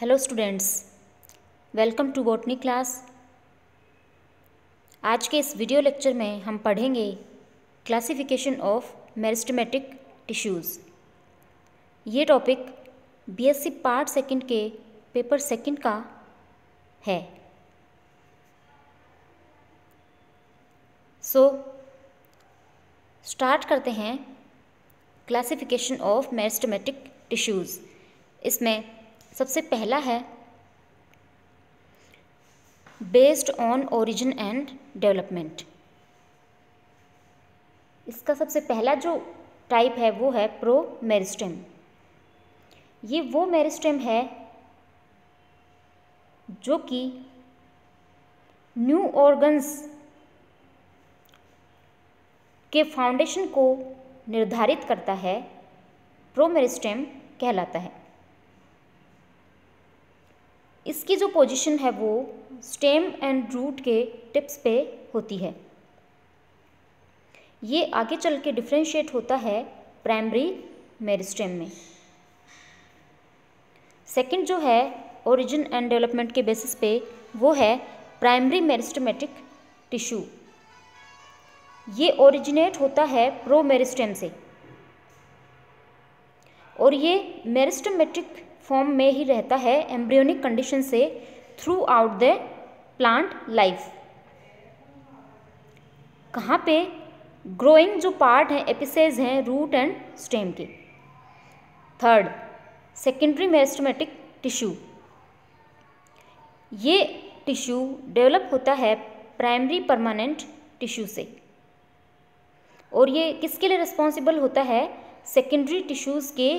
Hello students welcome to botany class आज के इस वीडियो लेक्चर में हम पढ़ेंगे क्लासिफिकेशन ऑफ़ मेरिस्टमेटिक टिश्यूज़ ये टॉपिक बीएससी पार्ट सेकंड के पेपर सेकंड का है. सो so, स्टार्ट करते हैं क्लासिफिकेशन ऑफ़ मेरिस्टमेटिक टिश्यूज़ इसमें सबसे पहला है based on origin and development इसका सबसे पहला जो टाइप है वो है प्रो मेरिस्टेम ये वो मेरिस्टेम है जो कि न्यू ऑर्गन्स के फाउंडेशन को निर्धारित करता है प्रोमेरिस्टेम कहलाता है। इसकी जो पोजीशन है वो स्टेम एंड रूट के टिप्स पे होती है। ये आगे चल के डिफ्रेंशिएट होता है प्राइमरी मेरिस्टेम में। सेकंड जो है ओरिजिन एंड डेवलपमेंट के बेसिस पे वो है प्राइमरी मेरिस्टमेटिक टिश्यू ये ओरिजिनेट होता है प्रो मेरिस्टेम से। और ये मेरिस्टमेटिक फॉर्म में ही रहता है एम्ब्रियोनिक कंडीशन से throughout the plant life कहाँ पे? ग्रोइंग जो पार्ट है एपिसेज हैं रूट एंड स्टेम के. थर्ड सेकेंडरी मेरिस्टमेटिक टिश्यू ये टिश्यू डेवलप होता है प्राइमरी परमानेंट टिश्यू से. और ये किसके लिए रिस्पॉन्सिबल होता है? सेकेंडरी टिश्यूज़ के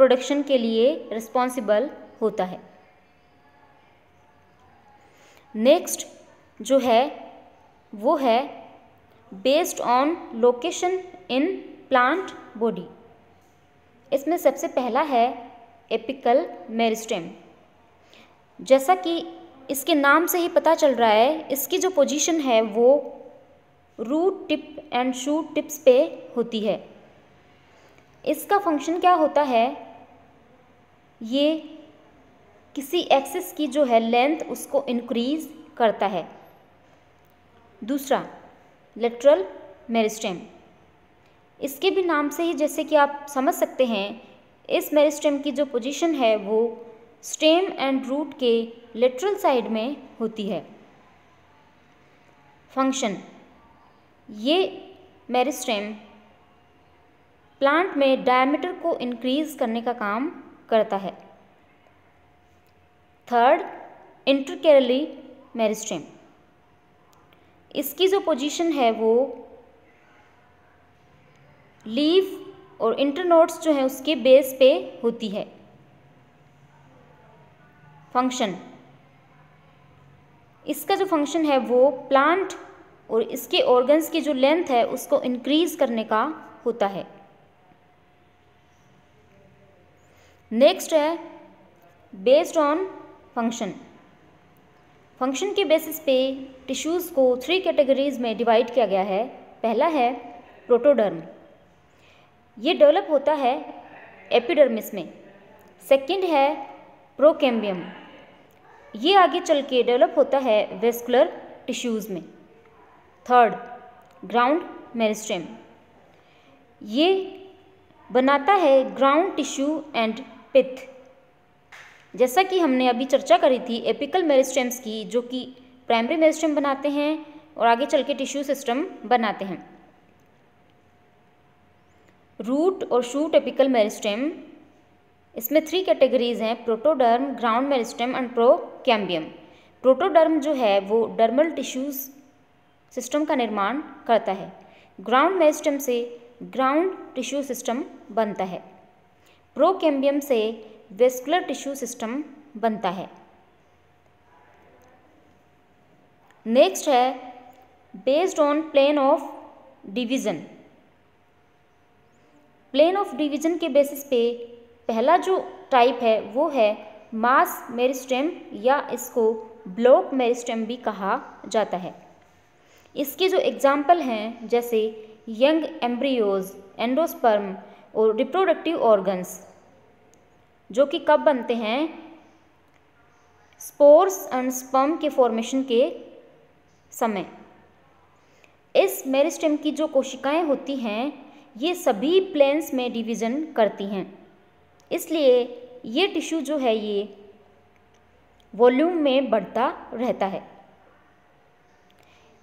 प्रोडक्शन के लिए रिस्पॉन्सिबल होता है। नेक्स्ट जो है, वो है based on location in plant body इसमें सबसे पहला है एपिकल मेरिस्टेम जैसा कि इसके नाम से ही पता चल रहा है, इसकी जो पोजीशन है, वो root tip and shoot tips पे होती है। इसका फ़ंक्शन क्या होता है? ये किसी एक्सेस की जो है लेंथ उसको इंक्रीज करता है। दूसरा लेटरल मेरिस्टेम इसके भी नाम से ही जैसे कि आप समझ सकते हैं, इस मेरिस्टेम की जो पोजीशन है वो स्टेम एंड रूट के लेटरल साइड में होती है। फ़ंक्शन ये मेरिस्टेम प्लांट में डायमीटर को इंक्रीज करने का काम करता है। थर्ड इंटरकेरली मेरिस्टेम इसकी जो पोजीशन है वो लीव और इंटरनोट्स जो है उसके बेस पे होती है। फ़ंक्शन इसका जो फ़ंक्शन है वो प्लांट और इसके ऑर्गन्स की जो लेंथ है उसको इंक्रीज करने का होता है। नेक्स्ट है बेस्ड ऑन फ़ंक्शन फ़ंक्शन के बेसिस पे टिश्यूज़ को थ्री कैटेगरीज में डिवाइड किया गया है। पहला है प्रोटोडर्म ये डेवलप होता है एपिडर्मिस में। सेकंड है प्रोकेम्बियम ये आगे चल के डेवलप होता है वेस्कुलर टिश्यूज़ में। थर्ड ग्राउंड मेरिस्टेम ये बनाता है ग्राउंड टिश्यू एंड पिथ जैसा कि हमने अभी चर्चा करी थी एपिकल मेरिस्टेम्स की, जो कि प्राइमरी मेरिस्टेम बनाते हैं और आगे चल के टिश्यू सिस्टम बनाते हैं। रूट और शूट एपिकल मेरिस्टेम, इसमें थ्री कैटेगरीज हैं protoderm ground meristem and procambium protoderm जो है, वो डर्मल टिश्यूज सिस्टम का निर्माण करता है। ग्राउंड मेरिस्टेम से ग्राउंड टिश्यू सिस्टम बनता है। प्रोकेम्बियम से वेस्कुलर टिश्यू सिस्टम बनता है। नेक्स्ट है, based on plane of division. Plane of division के बेसिस पे पहला जो टाइप है, वो है मास मेरिस्टेम या इसको ब्लॉक मेरिस्टेम भी कहा जाता है। इसके जो एग्ज़ाम्पल हैं, जैसे यंग एम्ब्रियोज, एंडोस्पर्म और रिप्रोडक्टिव ऑर्गन्स जो कि कब बनते हैं? स्पोर्स एंड स्पम के फॉर्मेशन के समय। इस मेरिस्टेम की जो कोशिकाएँ होती हैं, ये सभी प्लेन्स में डिवीज़न करती हैं। इसलिए ये टिश्यू जो है, ये वॉल्यूम में बढ़ता रहता है।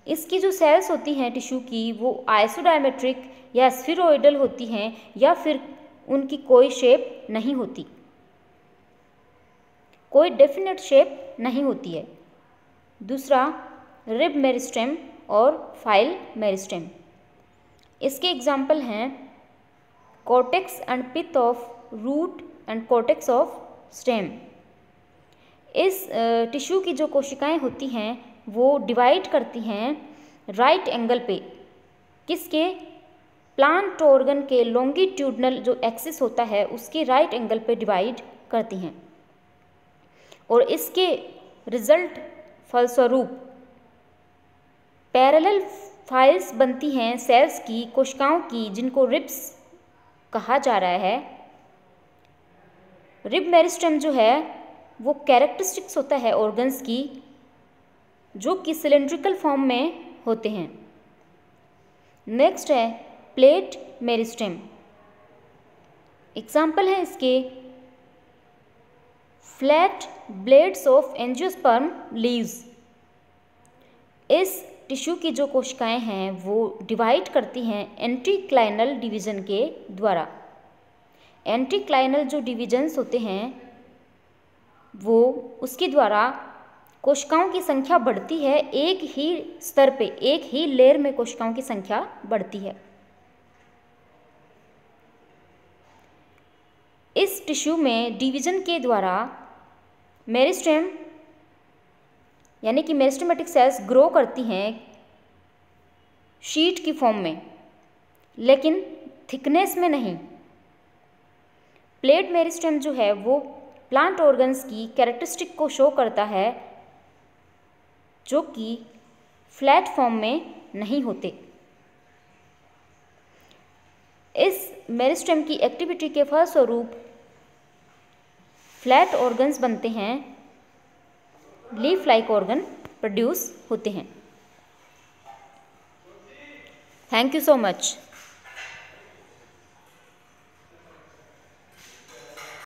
इसकी जो सेल्स होती हैं टिश्यू की, वो आइसोडायमेट्रिक या स्फिरोइडल होती हैं या फिर उनकी कोई शेप नहीं होती। कोई डेफिनेट शेप नहीं होती है। दूसरा रिब मेरिस्टेम और फ़ाइल मेरिस्टेम इसके एग्ज़ाम्पल हैं cortex and pith of root and cortex of stem इस टिश्यू की जो कोशिकाएँ होती हैं वो डिवाइड करती हैं राइट एंगल पे। किसके? प्लांट ऑर्गन के लॉन्गिट्यूडनल जो एक्सिस होता है, उसके राइट एंगल पे डिवाइड करती हैं। और इसके रिज़ल्ट फलस्वरूप पैरेलल फाइल्स बनती हैं सेल्स की, कोशिकाओं की, जिनको रिब्स कहा जा रहा है। रिब मेरिस्टम जो है, वो कैरेक्टरिस्टिक्स होता है ऑर्गन्स की। जो कि सिलेंड्रिकल फॉर्म में होते हैं। नेक्स्ट है प्लेट मेरिस्टेम एग्ज़ाम्पल है इसके। Flat blades of angiosperm leaves इस टिश्यू की जो कोशिकाएँ हैं, वो डिवाइड करती हैं एंटीक्लाइनल डिवीज़न के द्वारा। एंटीक्लाइनल जो डिवीजन्स होते हैं, वो उसके द्वारा कोशिकाओं की संख्या बढ़ती है, एक ही स्तर पे, एक ही लेयर में कोशिकाओं की संख्या बढ़ती है। इस टिश्यू में डिवीज़न के द्वारा मेरिस्टेम, यानी कि मेरिस्टेमेटिक सेल्स ग्रो करती हैं शीट की फॉर्म में, लेकिन थिकनेस में नहीं। प्लेट मेरिस्टेम जो है, वो प्लांट ऑर्गन्स की कैरेक्टरिस्टिक को शो करता है जो कि फ्लैट फॉर्म में नहीं होते। इस मेरिस्टम की एक्टिविटी के फलस्वरूप फ्लैट ऑर्गन्स बनते हैं, लीफ लाइक ऑर्गन प्रोड्यूस होते हैं। Thank you so much.